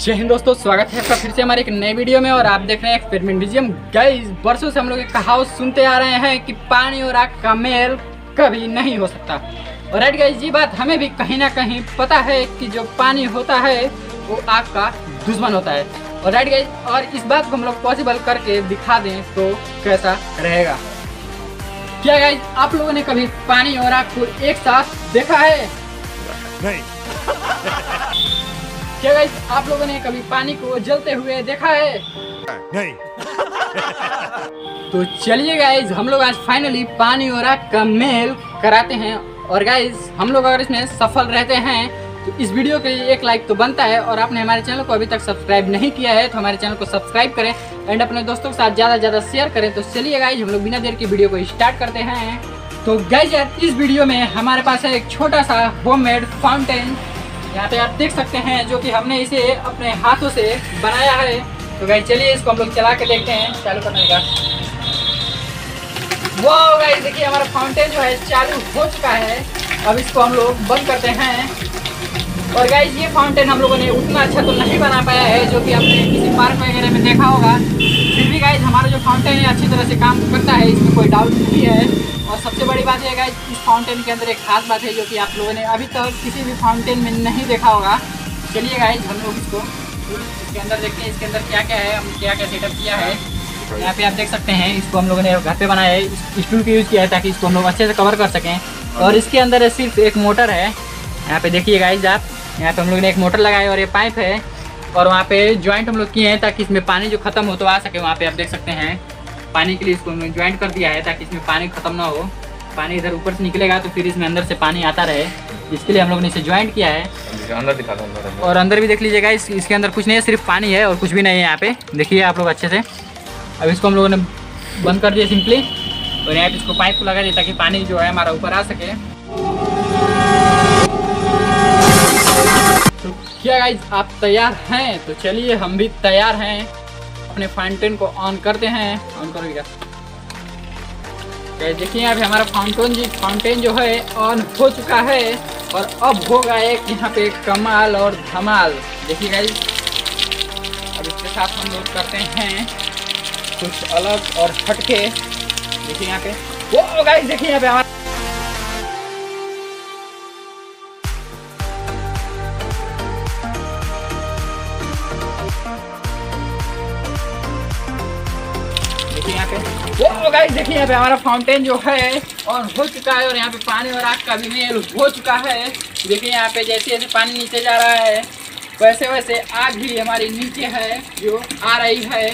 जय हिंद दोस्तों, स्वागत है आपका फिर से हमारे एक नए वीडियो में और आप देख रहे हैं एक्सपेरिमेंट म्यूज़ियम गाइस बरसों से हम लोग एक कहावत सुनते आ रहे हैं कि पानी और आग का मेल कभी नहीं हो सकता। और राइट गाइस ये बात हमें भी कहीं ना कहीं पता है कि जो पानी होता है, वो आग का दुश्मन होता है। और राइट गाइस और इस बात को हम लोग पॉसिबल करके दिखा दें तो कैसा रहेगा। क्या गाइस आप लोगों ने कभी पानी और आग को एक साथ देखा है? नहीं। क्या गाइस आप लोगों ने कभी पानी को जलते हुए देखा है? नहीं। तो चलिए गाइज़ हम लोग आज फाइनली पानी और आग का मेल कराते हैं। और गाइज़ हम लोग अगर इसमें सफल रहते हैं तो इस वीडियो के लिए एक लाइक तो बनता है। और आपने हमारे चैनल को अभी तक सब्सक्राइब नहीं किया है तो हमारे चैनल को सब्सक्राइब करें एंड अपने दोस्तों के साथ ज़्यादा से ज़्यादा शेयर करें। तो चलिए गाइज़ हम लोग बिना देर की वीडियो को स्टार्ट करते हैं। तो गाइज़ यार इस वीडियो में हमारे पास है एक छोटा सा होममेड फाउंटेन यहाँ पे आप देख सकते हैं जो कि हमने इसे अपने हाथों से बनाया है। तो गाइज़ चलिए इसको हम लोग चला के देखते हैं। चालू करने का। वाह गाइस देखिए हमारा फाउंटेन जो है, चालू हो चुका है। अब इसको हम लोग बंद करते हैं। और गाइस ये फाउंटेन हम लोगों ने उतना अच्छा तो नहीं बना पाया है, जो कि आपने किसी पार्क वगैरह में देखा होगा। फिर भी गाइस हमारा जो फाउंटेन है, अच्छी तरह से काम करता है, इसमें कोई डाउट नहीं है। और सबसे बड़ी बात यह गाइस इस फाउंटेन के अंदर एक खास बात है जो कि आप लोगों ने अभी तक किसी भी फाउंटेन में नहीं देखा होगा। चलिए गाइस हम लोग इसको इसके अंदर देखते हैं, इसके अंदर क्या क्या है, हम क्या क्या सेटअप किया है। यहाँ पे आप देख सकते हैं, इसको हम लोगों ने घर पे बनाया है स्टूल का यूज़ किया है ताकि इसको हम लोग अच्छे से कवर कर सकें। और इसके अंदर सिर्फ़ एक मोटर है। यहाँ पे देखिए गाइज़ आप, यहाँ पे हम लोग ने एक मोटर लगाया है और ये पाइप है। और वहाँ पे ज्वाइंट हम लोग किए हैं ताकि इसमें पानी जो खत्म हो तो आ सके, वहाँ पे आप देख सकते हैं। पानी के लिए इसको हमने ज्वाइंट कर दिया है ताकि इसमें पानी खत्म ना हो। पानी इधर ऊपर से निकलेगा तो फिर इसमें अंदर से पानी आता रहे इसके लिए हम लोग ने इसे ज्वाइंट किया है। अंदर दिखा दो अंदर अंदर। और अंदर भी देख लीजिएगा इस इसके अंदर कुछ नहीं है सिर्फ़ पानी है और कुछ भी नहीं है यहाँ पे। देखिए आप लोग अच्छे से। अब इसको हम लोगों ने बंद कर दिया सिंपली और यहाँ पे इसको पाइप को लगा दिया ताकि पानी जो है हमारा ऊपर आ सके। तो क्या गाइज़ आप तैयार हैं? तो चलिए हम भी तैयार हैं। अपने फाउंटेन को ऑन करते हैं। ऑन करोगे क्या? देखिए पे हमारा फाउंटेन जी फाउंटेन जो है ऑन हो चुका है और अब होगा एक यहाँ पे कमाल और धमाल। देखिए गाइज़ अब इसके साथ हम लोग करते हैं कुछ अलग और हटके। देखिए यहाँ पे। वो गाइस देखिए यहाँ पे हमारा गाइस देखिए यहाँ पे हमारा फाउंटेन जो है, और हो चुका है, और यहाँ पे पानी और आग का भी मेल हो चुका है। देखिए यहाँ पे जैसे जैसे पानी नीचे जा रहा है, वैसे वैसे आग भी हमारी नीचे है, जो आ रही है।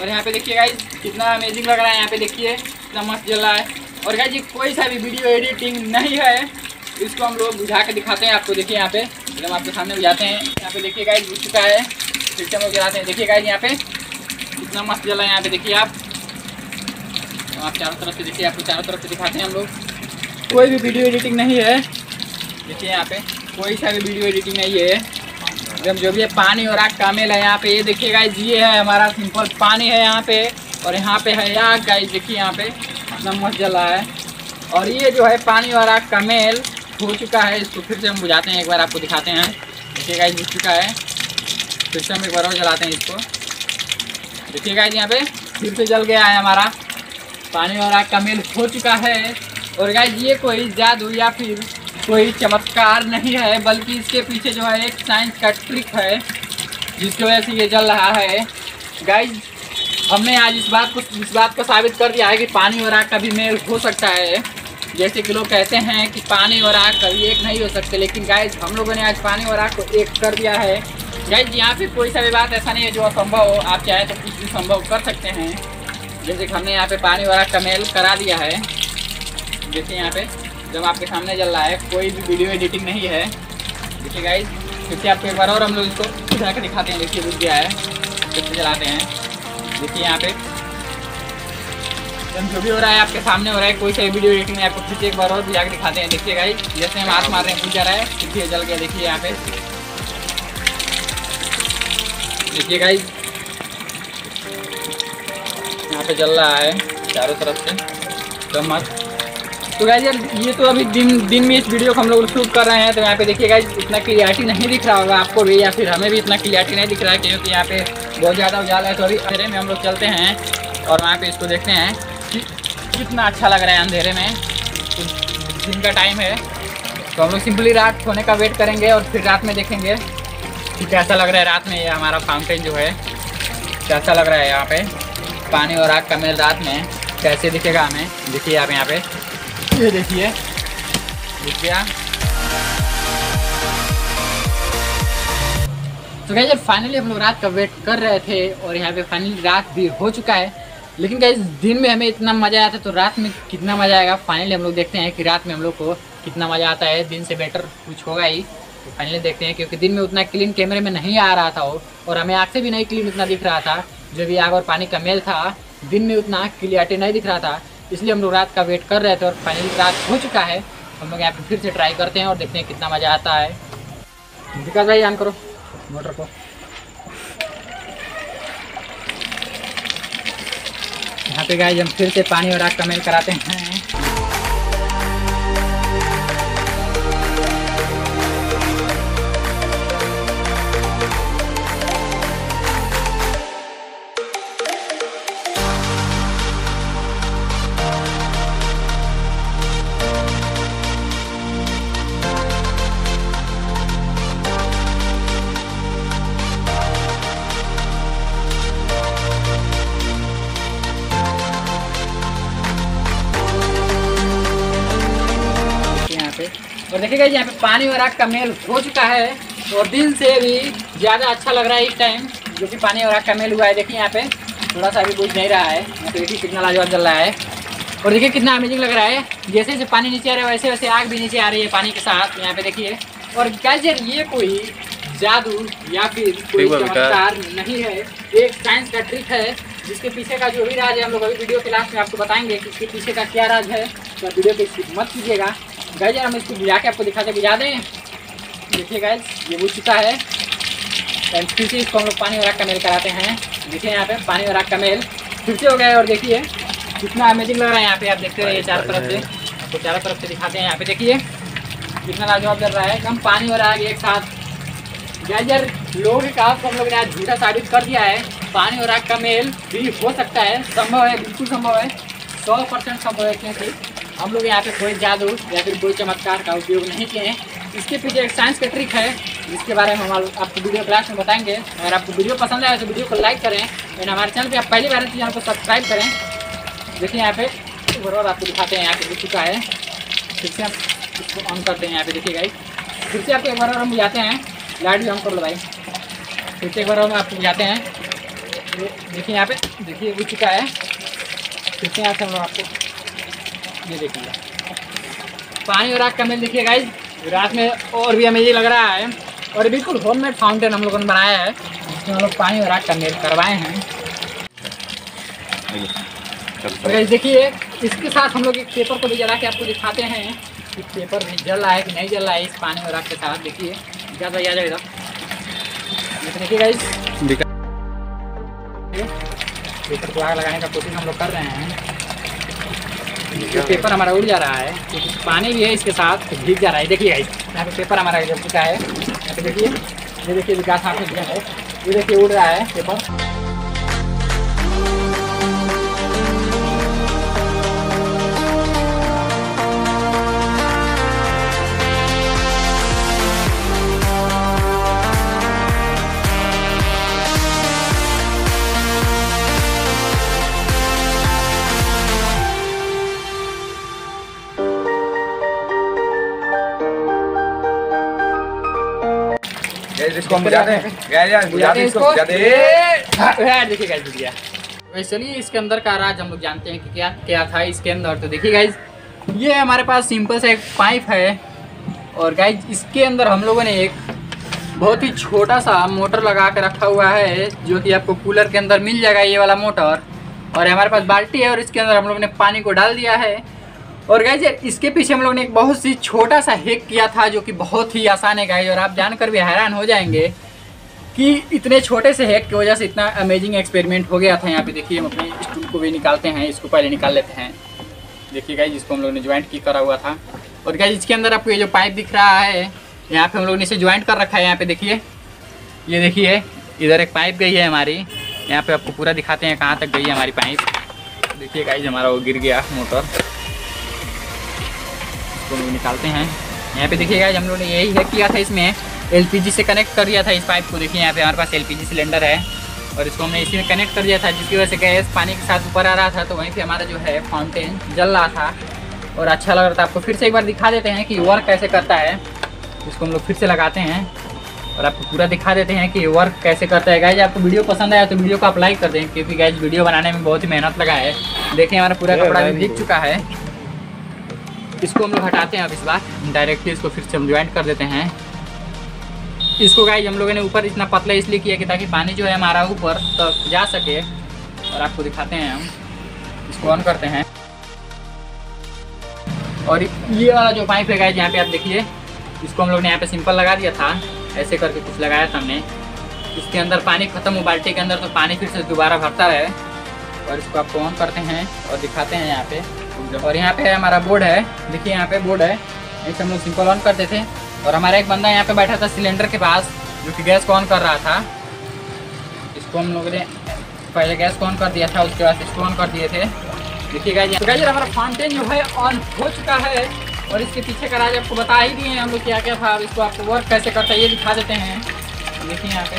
और यहाँ पे देखिए गाइज़ कितना अमेजिंग लग रहा है यहाँ पे देखिए, कितना मस्त जल रहा है। और गाइज़ ये कोई सा भी वीडियो एडिटिंग नहीं है। इसको हम लोग बुझा के दिखाते हैं आपको। देखिए यहाँ पे, एकदम आपके सामने बुझाते हैं। यहाँ पे देखिए गाइज़ बुझ चुका है। फिर से हम लोग गिराते हैं। देखिए गाइज़ यहाँ पे कितना मस्त जल है यहाँ पे। देखिए आप तो आप चारों तरफ़ से देखिए आपको चारों तरफ़ से दिखाते हैं हम लोग। कोई भी वीडियो एडिटिंग नहीं है। देखिए यहाँ पे कोई सा भी वीडियो एडिटिंग नहीं है। एकदम जो भी है पानी और आग का मेल है यहाँ पे ये देखिएगा ये है हमारा सिंपल पानी है यहाँ पे और यहाँ पे है आग गाइस देखिए यहाँ पे कितना मस्त जल है। और ये जो है पानी और आग का मेल हो चुका है इसको फिर से हम बुझाते हैं एक बार आपको दिखाते हैं। देखिए गाइस बुझ चुका है। फिर से हम एक बार और जलाते हैं इसको। देखिए गाइस यहाँ पे फिर से जल गया है हमारा। पानी और आग का मेल हो चुका है। और गाइस ये कोई जादू या फिर कोई चमत्कार नहीं है, बल्कि इसके पीछे जो है एक साइंस का ट्रिक है, जिसकी वजह से ये जल रहा है। गाइज़ हमने आज इस बात को, इस बात को साबित कर दिया है कि पानी और आग का भी मेल हो सकता है। जैसे कि लोग कहते हैं कि पानी और आग कभी एक नहीं हो सकते, लेकिन गाइज़ हम लोगों ने आज पानी और आग को एक कर दिया है। गाइज़ यहाँ पे कोई सा भी बात ऐसा नहीं है जो असंभव हो। आप चाहें तो कुछ भी संभव कर सकते हैं। जैसे हमने यहाँ पे पानी वाला कमेल करा दिया है। जैसे यहाँ पे जब आपके सामने जल रहा है, कोई भी वीडियो एडिटिंग नहीं है। देखिए गाइज़ से आपको एक बार और हम लोग इसको बुझा के दिखाते हैं, देखिए बुझ गया है, फिर से चलाते हैं। देखिए यहाँ पे जो भी हो रहा है, आपके सामने हो रहा है, कोई सा वीडियो एडिटिंग है आपको एक बार और के दिखाते हैं। देखिए गाइज़ जैसे हम हाथ मार रहे हैं बुझ जा रहा है, देखिए जल गया, देखिए यहाँ पे। देखिए गाइज़ यहाँ पे जल रहा है, चारों तरफ़ से तो मस्त। तो गाइज़ यार, ये तो अभी दिन दिन में इस वीडियो को हम लोग शूट कर रहे हैं तो यहाँ पे देखिए गाइज़ इतना क्लियरिटी नहीं दिख रहा होगा आपको भी, या फिर हमें भी इतना क्लियरिटी नहीं दिख रहा है, क्योंकि यहाँ पे बहुत ज़्यादा उजाला है तो अभी अंधेरे में हम लोग चलते हैं, और वहाँ पे इसको देखते हैं कि कितना अच्छा लग रहा है अंधेरे में। तो दिन का टाइम है तो हम लोग सिंपली रात होने का वेट करेंगे, और फिर रात में देखेंगे कि कैसा लग रहा है रात में ये हमारा फाउंटेन जो है, कैसा लग रहा है यहाँ पे। पानी और आग का मेल रात में कैसे दिखेगा हमें? देखिए आप यहाँ पे। ये देखिए। दिख गया। तो गैस फाइनली हम लोग रात का वेट कर रहे थे और यहाँ पे फाइनली रात भी हो चुका है, लेकिन गैस दिन में हमें इतना मज़ा आया था तो रात में कितना मज़ा आएगा? फाइनली हम लोग देखते हैं कि रात में हम लोग को कितना मज़ा आता है। दिन से बेटर कुछ होगा ही। तो फाइनली देखते हैं, क्योंकि दिन में उतना क्लीन कैमरे में नहीं आ रहा था वो, और हमें आग से भी नहीं क्लीन उतना दिख रहा था। जो भी आग और पानी का मेल था, दिन में उतना क्लियरिटी नहीं दिख रहा था, इसलिए हम लोग रात का वेट कर रहे थे और फाइनली रात हो चुका है। हम लोग यहाँ पे फिर से ट्राई करते हैं और देखते हैं कितना मज़ा आता है। विकास भाई ऑन करो, मोटर को। यहाँ पे गाइस हम फिर से पानी और आग का मेल कराते हैं। देखिएगा यहाँ पे पानी और आग का मेल हो चुका है। और दिन से भी ज़्यादा अच्छा लग रहा है इस टाइम जो कि पानी और आग का मेल हुआ है। देखिए यहाँ पे थोड़ा सा भी बुझ नहीं रहा है। यहाँ पे देखिए कितना लाजवाब चल रहा है। और देखिए कितना अमेजिंग लग रहा है। जैसे जैसे पानी नीचे आ रहा है वैसे वैसे आग भी नीचे आ रही है पानी के साथ। यहाँ पे देखिए और गैजर ये कोई जादू या फिर कोई चमत्कार नहीं है। एक साइंस का ट्रिक है जिसके पीछे का जो भी राज है हम लोग अभी वीडियो के लास्ट में आपको बताएँगे कि इसके पीछे का क्या राज है। तो वीडियो को स्किप मत कीजिएगा। गाइज़ हम इसको बुझा के आपको दिखाते बुझा दें। देखिए गाइज़ ये बुझ चुका है। एंड फिर से इसको हम लोग पानी और आग का मेल कराते हैं। देखिए यहाँ पे पानी और आग का मेल। फिर से हो गया है और देखिए कितना अमेजिंग लग रहा है यहाँ पे। आप देखते रहिए चारों तरफ़ से। आपको चारों तरफ़ से दिखाते हैं यहाँ पे। देखिए कितना लाजवाब चल रहा है। एकदम पानी और आग एक साथ। यार लोगों के कहा को हम लोग ने आज झूठा साबित कर दिया है। पानी और आग का मेल भी हो सकता है। संभव है बिल्कुल संभव है। सौ परसेंट संभव है क्योंकि हम लोग यहाँ पे कोई जादू या फिर कोई चमत्कार का उपयोग नहीं किए हैं। इसके पीछे एक साइंस का ट्रिक है, जिसके बारे में हम आपको वीडियो क्लास में बताएँगे। अगर आपको वीडियो पसंद आए तो वीडियो को लाइक करें एंड हमारे चैनल पे आप पहली बार तो चैनल को सब्सक्राइब करें। देखिए यहाँ पे ओवरऑल आपको दिखाते हैं, यहाँ पे दिख चुका है। फिर से हम इसको ऑन करते हैं यहाँ पे, देखिए गाइस फिर से आपको एक बार हम बुझाते हैं। लाइट भी ऑन कर लो भाई। फिर से एक बार हम आपको बुझाते हैं। देखिए यहाँ पे, देखिए, बुझ चुका है। फिर से यहाँ से हम लोग आपको ये देखिए। पानी और आग का मेल देखिए गाइस रात में और भी हमें ये लग रहा है। और बिल्कुल होममेड फाउंटेन हम लोगों ने बनाया है। जिसमें हम लोग पानी और आग का मेल करवाए हैं। देखिए इसके साथ हम लोग एक पेपर को भी जला के आपको दिखाते हैं। कि पेपर भी जल रहा है कि नहीं जल रहा है इस पानी और आग के साथ देखिए। ज़्यादा आ जाएगा देखिए गाइस पेपर को आग लगाने का कोशिश हम लोग कर रहे हैं। ये पेपर हमारा उड़ जा रहा है। क्योंकि पानी भी है इसके साथ तो भीग जा रहा है। देखिए यहाँ पे पेपर हमारा जब चुका है। यहाँ पे देखिए, ये देखिए विकास हाथ में है। ये देखिए उड़ रहा है पेपर। इसको हम बुझा दें गैस यार बुझा दें इसको बुझा दें यार देखिए गाइस बुझ गया वैसे चलिए इसके अंदर का राज हम लोग जानते हैं कि क्या क्या था इसके अंदर। तो देखिए गाइस ये हमारे पास सिंपल सा एक पाइप है। और गाइज़ इसके अंदर हम लोगों ने एक बहुत ही छोटा सा मोटर लगा के रखा हुआ है जो कि आपको कूलर के अंदर मिल जाएगा ये वाला मोटर। और हमारे पास बाल्टी है और इसके अंदर हम लोग ने पानी को डाल दिया है। और गाइज़ इसके पीछे हम लोग ने एक बहुत सी छोटा सा हेक किया था जो कि बहुत ही आसान है गाइज़ और आप जानकर भी हैरान हो जाएँगे कि इतने छोटे से हैक की वजह से इतना अमेजिंग एक्सपेरिमेंट हो गया था। यहाँ पे देखिए, हम अपने स्टूल को भी निकालते हैं, इसको पहले निकाल लेते हैं। देखिए गाइज़ इसको हम लोग ने ज्वाइंट की करा हुआ था। और गाइज़ इसके अंदर आपको ये जो पाइप दिख रहा है, यहाँ पे हम लोग ने इसे ज्वाइंट कर रखा है। यहाँ पे देखिए, ये देखिए, इधर एक पाइप गई है हमारी। यहाँ पे आपको पूरा दिखाते हैं कहाँ तक गई है हमारी पाइप देखिए गाइज़ हमारा वो गिर गया मोटर हम लोग निकालते हैं। यहाँ पे देखिए गाइज़ हम लोग ने यही है किया था इसमें एलपीजी से कनेक्ट कर दिया था इस पाइप को। देखिए यहाँ पे हमारे पास एलपीजी सिलेंडर है और इसको हमने इसी में कनेक्ट कर दिया था जिसकी वजह से गैस पानी के साथ ऊपर आ रहा था। तो वहीं पे हमारा जो है फाउंटेन जल रहा था और अच्छा लग रहा था। आपको फिर से एक बार दिखा देते हैं कि वर्क कैसे करता है। इसको हम लोग फिर से लगाते हैं और आपको पूरा दिखा देते हैं कि वर्क कैसे करता है। गाइज़ आपको वीडियो पसंद आया तो वीडियो को आप लाइक कर दें क्योंकि गाइज़ वीडियो बनाने में बहुत ही मेहनत लगा है। देखिए हमारा पूरा कपड़ा भी भीग चुका है। इसको हम लोग हटाते हैं अब इस बार। डायरेक्टली इसको फिर से हम ज्वाइंट कर देते हैं। इसको गाइज़ हम लोगों ने ऊपर इतना पतला इसलिए किया कि ताकि पानी जो है हमारा ऊपर तक जा सके। और आपको दिखाते हैं हम। इसको ऑन करते हैं। और ये वाला जो पाइप है गाइज़ यहाँ पे आप देखिए। इसको हम लोग ने यहाँ पे सिंपल लगा दिया था। ऐसे करके कुछ लगाया था हमने। इसके अंदर पानी खत्म हो, बाल्टी के अंदर तो पानी फिर से दोबारा भरता रहे। और इसको आपको ऑन करते हैं और दिखाते हैं यहाँ पे। और यहाँ पे हमारा बोर्ड है। देखिए यहाँ पे बोर्ड है। ऐसे हम लोग सिंपल ऑन करते थे। और हमारा एक बंदा यहाँ पे बैठा था सिलेंडर के पास, जो कि गैस को ऑन कर रहा था। इसको हम लोगों ने पहले गैस को ऑन कर दिया था, उसके बाद इसको ऑन कर दिए थे। देखिए गाइज़ तो हमारा फाउंटेन जो है ऑन हो चुका है। और इसके पीछे का राज आपको बता ही दिए हैं हम लोग क्या क्या था। अब इसको आपको वर्क कैसे करता है ये दिखा देते हैं। देखिए यहाँ पे।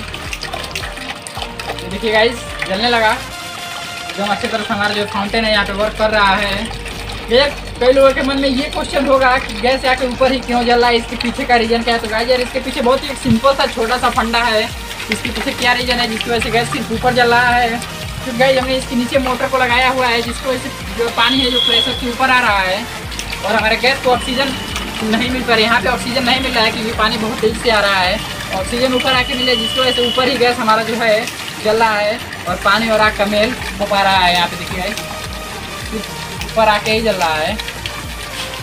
तो देखिए गाइज़ जलने लगा। एकदम अच्छी तरह से हमारा जो फाउंटेन है, यहाँ पे वर्क कर रहा है। कई लोगों के मन में ये क्वेश्चन होगा कि गैस यहाँ के ऊपर ही क्यों जल रहा है इसके पीछे का रीजन क्या है? तो गाइज़ यार, इसके पीछे बहुत ही एक सिंपल सा छोटा सा फंडा है। इसके पीछे क्या रीजन है? जिसकी वजह से गैस सिर्फ़ ऊपर जल रहा है। क्योंकि गाइज़ हमने इसके नीचे मोटर को लगाया हुआ है, जिसकी वजह से जो पानी है, जो प्रेशर के ऊपर आ रहा है। और हमारे गैस को ऑक्सीजन नहीं मिल पा रहा। है यहाँ पे ऑक्सीजन नहीं मिल रहा है, क्योंकि पानी बहुत तेज से आ रहा है। ऑक्सीजन ऊपर आके मिले जिसकी वजह से ऊपर ही गैस हमारा जो है, जल रहा है। और पानी और आग का मेल हो पा रहा है यहाँ पे, देखिए ऊपर आके ही जल रहा है।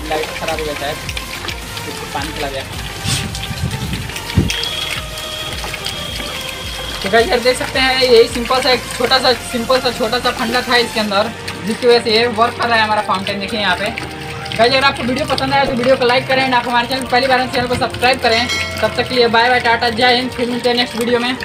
लाइट खराब हो जाता है इसको पानी चला गया तो गाइस यार देख सकते हैं, यही सिंपल सा एक छोटा सा सिंपल सा छोटा सा फंडा था इसके अंदर, जिसकी वजह से ये वर्क कर रहा है हमारा फाउंटेन देखिए यहाँ पे। गाइस अगर आपको वीडियो पसंद आया तो वीडियो को लाइक करें आप हमारे चैनल पहली बार चैनल को सब्सक्राइब करें। तब तक के लिए बाय बाय टाटा जय हिंद फिर मिलते हैं नेक्स्ट वीडियो में।